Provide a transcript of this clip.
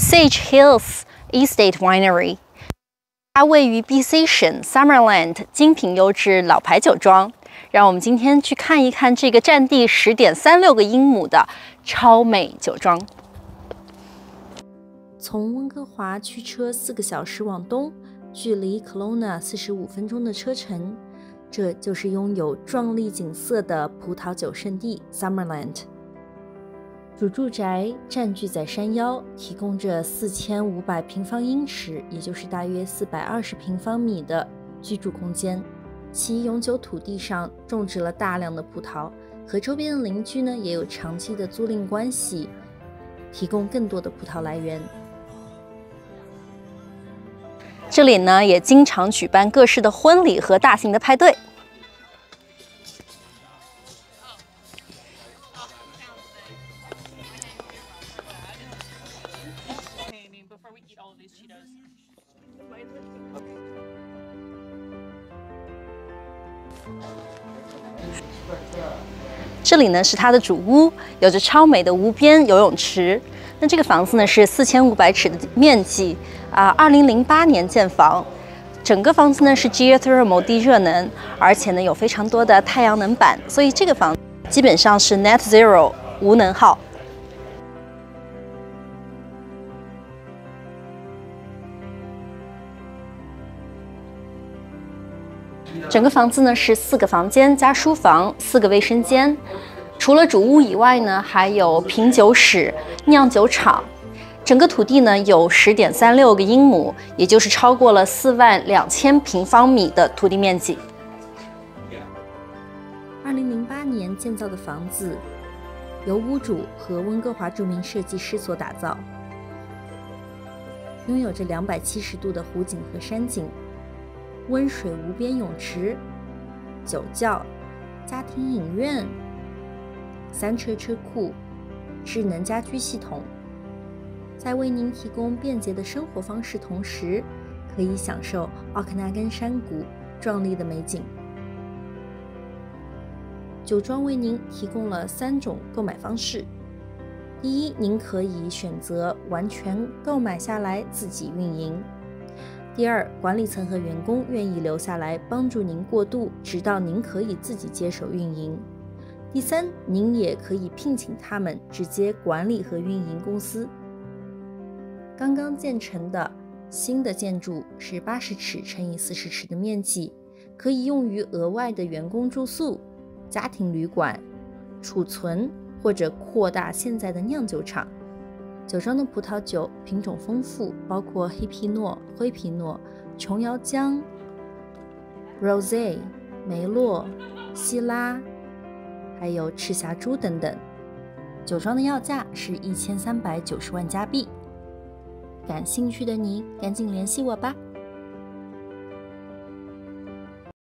Sage Hills Estate Winery，它位于 BC 省 Summerland 精品优质老牌酒庄。让我们今天去看一看这个占地十点三六个英亩的超美酒庄。从温哥华驱车四个小时往东，距离 Kelowna 四十五分钟的车程，这就是拥有壮丽景色的葡萄酒圣地 Summerland。主住宅占据在山腰，提供着四千五百平方英尺，也就是大约四百二十平方米的居住空间。其永久土地上种植了大量的葡萄，和周边的邻居呢也有长期的租赁关系，提供更多的葡萄来源。这里呢也经常举办各式的婚礼和大型的派对。这里呢是它的主屋，有着超美的无边游泳池。那这个房子呢是四千五百尺的面积啊，二零零八年建房，整个房子呢是 geothermal 低热能，而且呢有非常多的太阳能板，所以这个房基本上是 net zero 无能耗。整个房子呢是四个房间加书房，四个卫生间。除了主屋以外呢，还有品酒室、酿酒厂。整个土地呢有十点三六个英亩，也就是超过了四万两千平方米的土地面积。二零零八年建造的房子，由屋主和温哥华著名设计师所打造，拥有着两百七十度的湖景和山景。温水无边泳池、酒窖、家庭影院、三车车库、智能家居系统，在为您提供便捷的生活方式同时，可以享受奥克纳根山谷壮丽的美景。酒庄为您提供了三种购买方式：第一，您可以选择完全购买下来自己运营。第二，管理层和员工愿意留下来帮助您过渡，直到您可以自己接手运营。第三，您也可以聘请他们直接管理和运营公司。刚刚建成的新的建筑是八十尺乘以四十尺的面积，可以用于额外的员工住宿、家庭旅馆、储存或者扩大现在的酿酒厂。酒庄的葡萄酒品种丰富，包括黑皮诺、灰皮诺、琼瑶浆、rose、梅洛、西拉，还有赤霞珠等等。酒庄的要价是一千三百九十万加币。感兴趣的您，赶紧联系我吧。